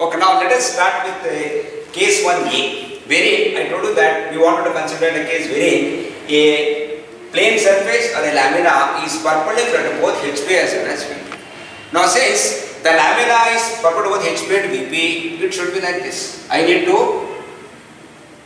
Okay, now let us start with uh, case 1A. Wherein I told you that we wanted to consider the case wherein a plane surface or a lamina is perpendicular to both HP as well as VP. Now since the lamina is perpendicular to both HP and VP, it should be like this. I need to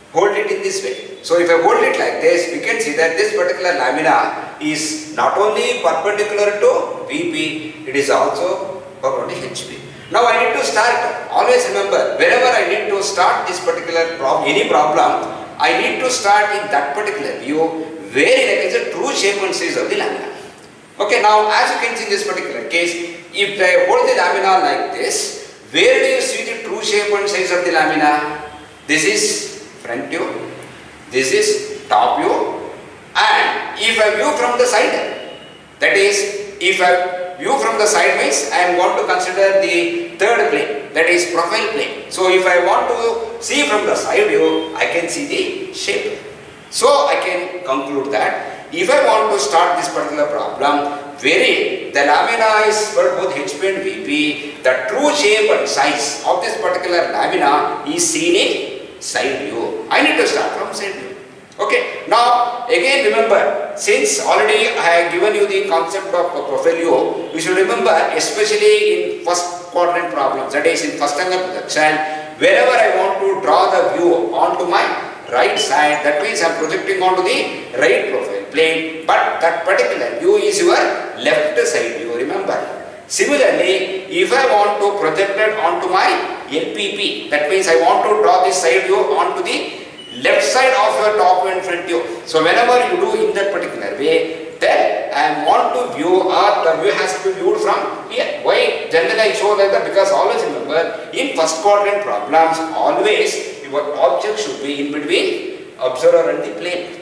hold it in this way. So if I hold it like this, we can see that this particular lamina is not only perpendicular to VP, it is also perpendicular to HP. Now I need to start, always remember, whenever I need to start this particular problem, any problem, I need to start in that particular view where it is a true shape and size of the lamina. Okay, now as you can see in this particular case, if I hold the lamina like this, where do you see the true shape and size of the lamina? This is front view, this is top view and if I view from the side, that is if I view from the side means I am going to consider the third plane that is profile plane. So if I want to see from the side view I can see the shape. So I can conclude that if I want to start this particular problem wherein the lamina is for both HP and VP the true shape and size of this particular lamina is seen in side view. I need to start from side view. Okay, now again remember, since already I have given you the concept of profile view, you should remember especially in first quadrant problems, that is in first angle projection, wherever I want to draw the view onto my right side, that means I am projecting onto the right profile plane, but that particular view is your left side view, remember. Similarly, if I want to project it onto my LPP, that means I want to draw this side view onto the left side of your top and front view. So whenever you do in that particular way, then I want to view or the view has to be viewed from here. Why generally I show like that? Because always remember in first quadrant problems, always your object should be in between observer and the plane.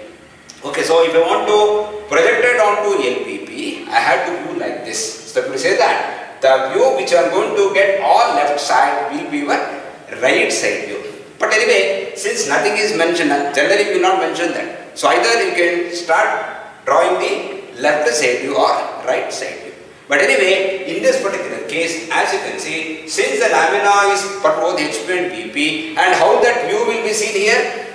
Okay, so if I want to project it onto LPP, I have to view like this. So we say that the view which I am going to get on left side will be your right side view. But anyway, since nothing is mentioned, generally we will not mention that. So either you can start drawing the left side view or right side view. But anyway, in this particular case, as you can see, since the lamina is for both HP and VP, and how that view will be seen here?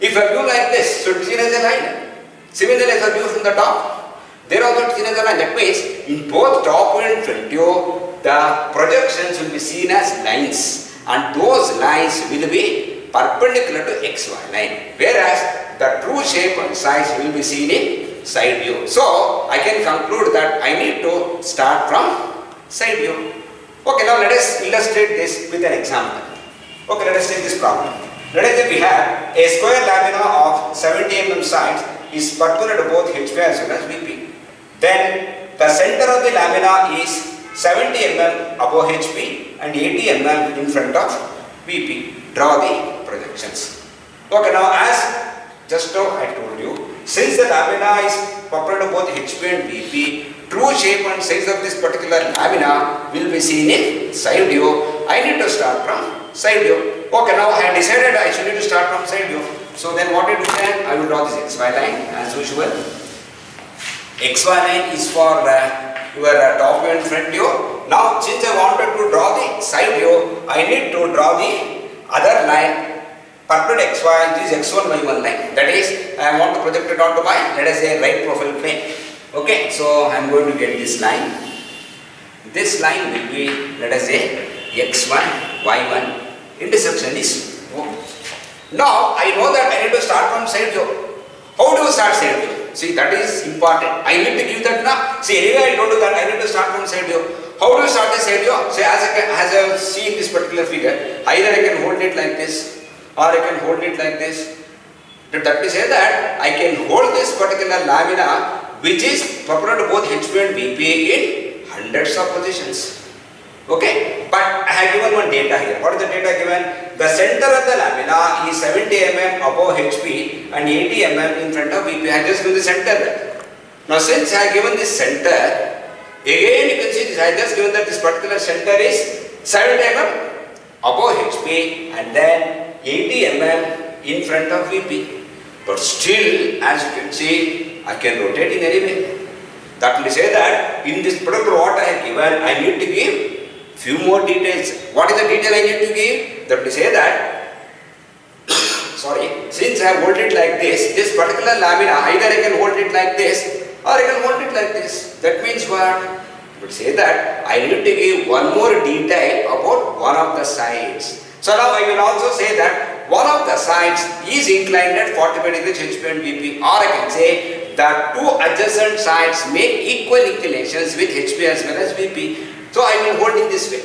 If a view like this, should be seen as a line. Similarly, if a view from the top, there also seen as a line. That means, in both top and front view, the projections will be seen as lines and those lines will be perpendicular to xy line whereas the true shape and size will be seen in side view. So I can conclude that I need to start from side view. Okay, now let us illustrate this with an example. Okay, let us take this problem. Let us say we have a square lamina of 70 mm sides is perpendicular to both HP as well as VP. Then the center of the lamina is 70 mm above HP and 80 mm in front of VP. Draw the projections. Okay, now as just now I told you, since the lamina is perpendicular to both HP and VP, true shape and size of this particular lamina will be seen in side view. I need to start from side view. Okay, now I decided I should need to start from side view. So then what I do then? I will draw this XY line as usual. XY line is for uh, your uh, top and front view. Now since I wanted to draw the side view, I need to draw the other line perpendicular xy, is x1 y1 line. That is, I want to project it onto my, let us say, right profile plane. Okay, so I am going to get this line. This line will be, let us say, x1, y1. Intersection is. Now, I know that I need to start from side view. How do you start side view? See, that is important. I need to give that now. See, anyway, I don't do that I need to start from side view. How do you start the side view? Say, as I, can, as I have seen this particular figure, either I can hold it like this, or I can hold it like this. That means say that I can hold this particular lamina which is perpendicular to both HP and VP in hundreds of positions. Okay, but I have given one data here. What is the data given? The center of the lamina is 70 mm above HP and 80 mm in front of VP. I just given the center. Now since I have given this center, again you can see this, I just given that this particular center is 70 mm above HP and then 80 mm in front of VP. But still, as you can see, I can rotate in any way. That will say that in this particular what I have given, I need to give few more details. What is the detail I need to give? That to say that, sorry, since I hold it like this, this particular lamina, either I can hold it like this or I can hold it like this. That means what? Would say that I need to give one more detail about one of the sides. So now I will also say that one of the sides is inclined at 45 degrees HP and VP or I can say that two adjacent sides make equal inclinations with HP as well as VP. So I will hold it this way.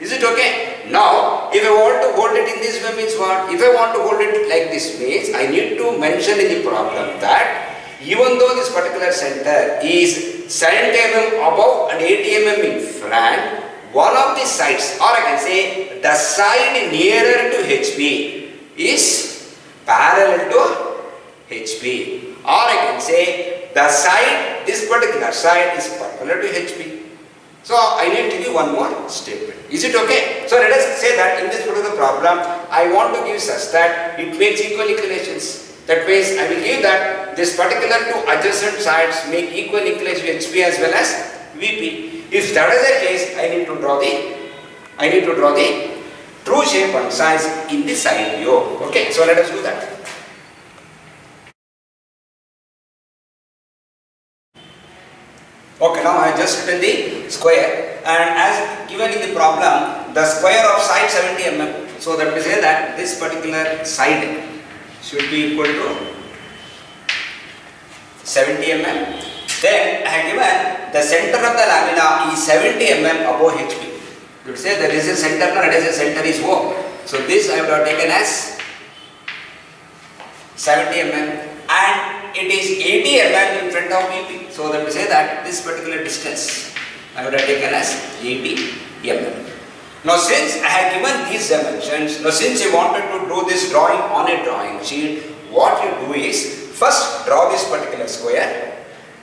Is it okay? Now, if I want to hold it in this way means what? If I want to hold it like this means, I need to mention in the problem that even though this particular center is 70 mm above and 80 mm in front, one of the sides or I can say the side nearer to HP is parallel to HP or I can say the side, this particular side is parallel to HP. So I need to give one more statement. Is it okay? So let us say that in this particular problem, I want to give such that it makes equal inclinations. That means I will give that this particular two adjacent sides make equal inclination HP as well as VP. If that is the case, I need to draw the I need to draw the true shape and size in the side view. Okay, so let us do that. Okay, now I just written the square and as given in the problem, the square of side 70 mm. So that say that this particular side should be equal to 70 mm. Then I have given the center of the lamina is 70 mm above HP. You would say this is center, no, that is a center is O. So this I have taken as 70 mm and it is 80 mm in front of VP. So that we say that this particular distance I would have taken as 80 mm. Now since I have given these dimensions, now since you wanted to do this drawing on a drawing sheet, what you do is first draw this particular square,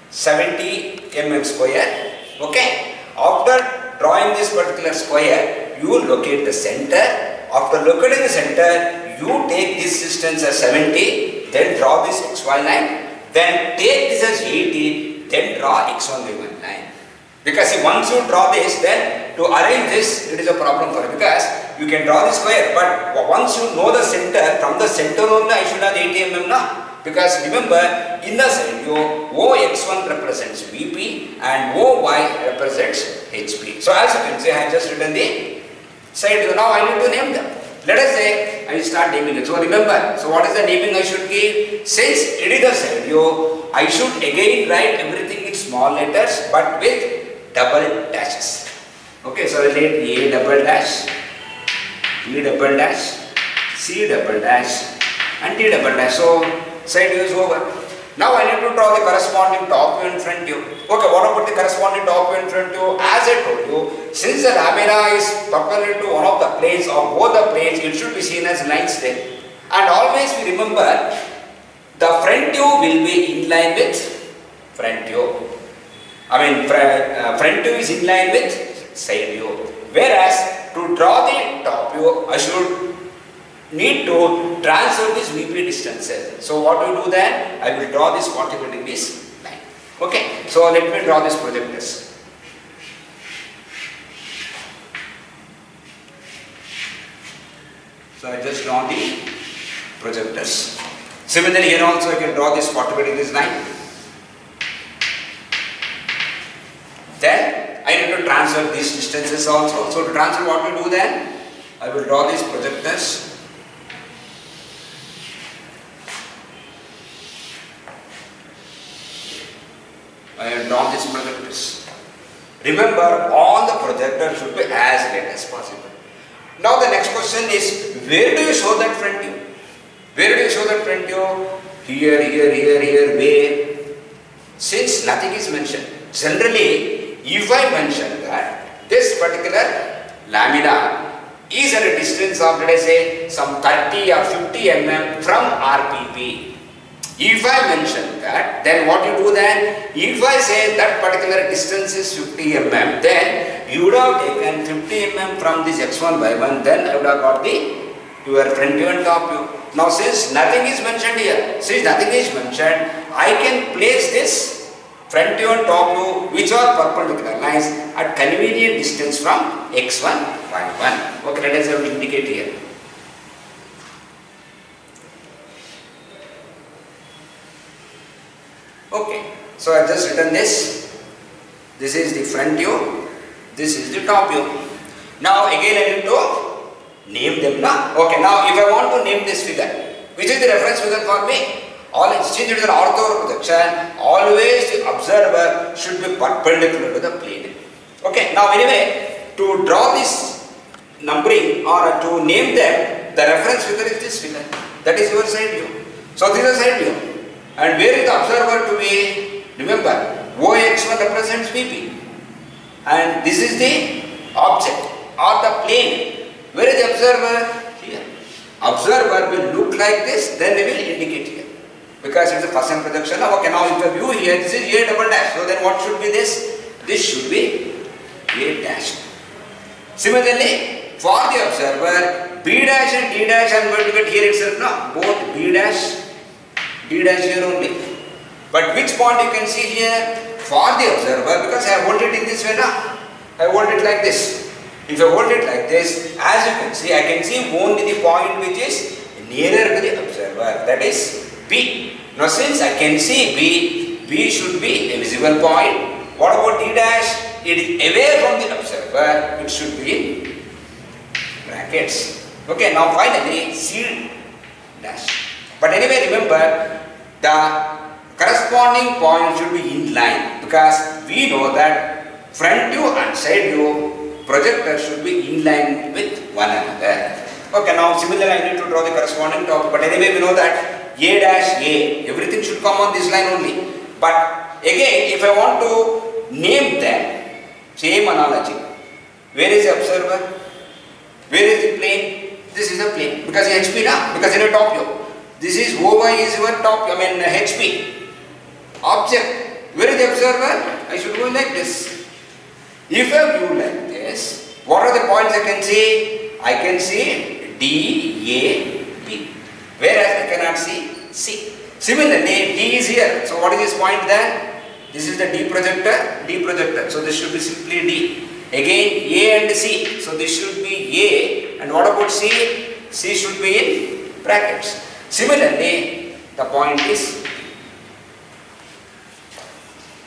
70 mm square, okay. After drawing this particular square, you locate the center. After locating the center, you take this distance as 70, then draw this xy line, then take this as 80, then draw x1 y1 line. Because see, once you draw this, then to arrange this, it is a problem for you. Because you can draw the square, but once you know the center, from the center only I should have 80 mm now. Because remember, in the scenario, OX1 represents VP and OY represents HP. So as you can see, I have just written the side. Now I need to name them. Let us say I start naming it. So remember, so what is the naming I should give? Since it is the scenario, I should again write everything in small letters but with double dashes. Okay, so relate A double dash, B double dash, C double dash and D double dash. So side view is over. Now I need to draw the corresponding top view and front view. Okay, what about the corresponding top view and front view? As I told you, since the lamina is perpendicular to one of the planes or both the planes, it should be seen as lines there. And always we remember, the front view will be in line with front view. I mean, uh, front view is in line with side view. Whereas, to draw the top view, I should need to transfer this VP distances. So what do we do then? I will draw this 45 degrees line. Okay, so let me draw this projectors. So I just draw the projectors. Similarly here also I can draw this 45 degrees line. Then I need to transfer these distances also. So to transfer what we do then? I will draw these projectors. I have drawn these projectors. Remember, all the projectors should be as late as possible. Now the next question is, where do you show that front view? Where do you show that front view? Here, here, here, here, where? Since nothing is mentioned. Generally, if I mention that this particular lamina is at a distance of, let us say, some 30 or 50 mm from RPP, if I mention that, then what you do then? If I say that particular distance is 50 mm, then you would have taken 50 mm from this x1 y1, then I would have got the your front view top view. Now since nothing is mentioned here, since nothing is mentioned, I can place this front view and top view which are perpendicular lines at convenient distance from x1, y1. Okay, let us have indicate here. Okay, so I have just written this. This is the front view, this is the top view. Now again I need to name them now. Okay, now if I want to name this figure, which is the reference figure for me? All since it is an ortho projection, always the observer should be perpendicular to the plane. Okay, now anyway, to draw this numbering or to name them, the reference figure is this figure. That is your side view. So this is side view. And where is the observer to be? Remember, OX1 represents VP. And this is the object or the plane. Where is the observer? Here. Observer will look like this, then they will indicate here. Because it's a hand projection. Okay, now if the view here, this is A double dash. So then what should be this? This should be A dash. Similarly, for the observer, B dash and D dash I am going to get here itself now. Both B dash d dash here only. But which point you can see here for the observer because I hold it in this way now. I hold it like this. If I hold it like this, as you can see, I can see only the point which is nearer to the observer, that is B. Now since I can see B, B should be a visible point. What about D dash? It is away from the observer, it should be brackets. Okay, now finally C dash. But anyway, remember the corresponding point should be in line because we know that front view and side view projector should be in line with one another. Okay, now similarly I need to draw the corresponding top, but anyway we know that A dash A, everything should come on this line only. But again, if I want to name them, same analogy. Where is the observer? Where is the plane? This is a plane because HP now, because in a top view. This is OY is your top, I mean HP. Object. Where is the observer? I should go like this. If I view like this, what are the points I can see? I can see D, A, B. Whereas I cannot see C. Similarly, D is here. So what is this point there? This is the D projector, D projector. So this should be simply D. Again, A and C. So this should be A. And what about C? C should be in brackets. Similarly, the point is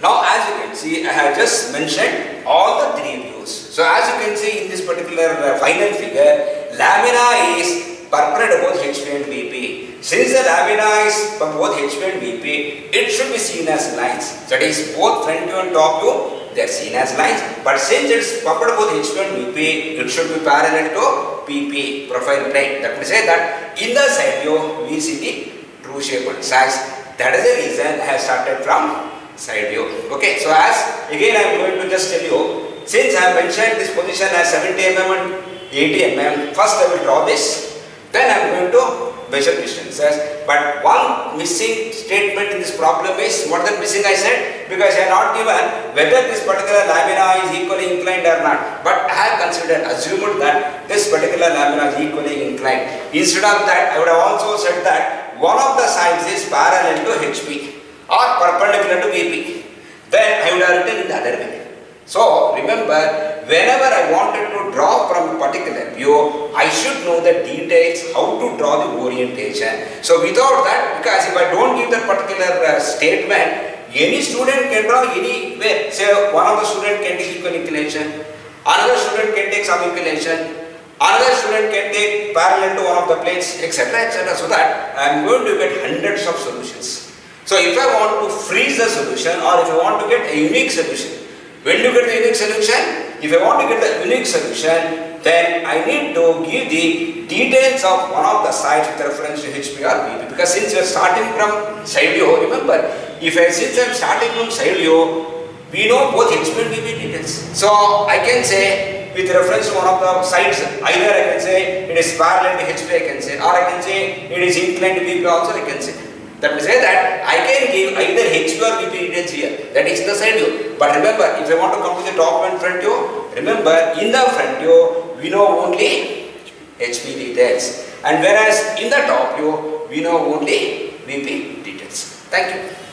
now as you can see, I have just mentioned all the three views. So as you can see in this particular uh, final figure, lamina is perpendicular to both HP and VP. Since the lamina is for both HP and VP, it should be seen as lines. That is both front view and top view, they are seen as lines. But since it is perpendicular to both HP and VP, it should be parallel to PP, profile plane. That means say that in the side view, we see the true shape and size. That is the reason I have started from side view. Okay, so as again I am going to just tell you, since I have mentioned this position as 70 mm and 80 mm, first I will draw this, then I am going to measure distances. But one missing statement in this problem is, what that missing I said? Because I have not given whether this particular lamina is equally inclined or not. But I have considered, assumed that this particular lamina is equally inclined. Instead of that, I would have also said that one of the sides is parallel to HP or perpendicular to VP. Then I would have written in the other way. So remember, whenever I wanted to draw from a particular view, I should know the details, how to draw the orientation. So without that, because if I don't give that particular uh, statement, any student can draw anywhere. Say one of the student can take equal inclination, another student can take some inclination, another student can take parallel to one of the planes, etc. etc. So that I am going to get hundreds of solutions. So if I want to freeze the solution or if I want to get a unique solution, when do you get the unique solution? If I want to get the unique solution, then I need to give the details of one of the sides with reference to HP or VP. Because since we are starting from side view, remember, if I since I am starting from side view, we know both HP and VP details. So I can say with reference to one of the sides, either I can say it is parallel to HP, I can say, or I can say it is inclined to VP also, I can say. That will say that I can give either HP or VP details here. That is the side view. But remember, if I want to come to the top and front view, remember in the front view, we know only HP details. And whereas in the top view, we know only VP details. Thank you.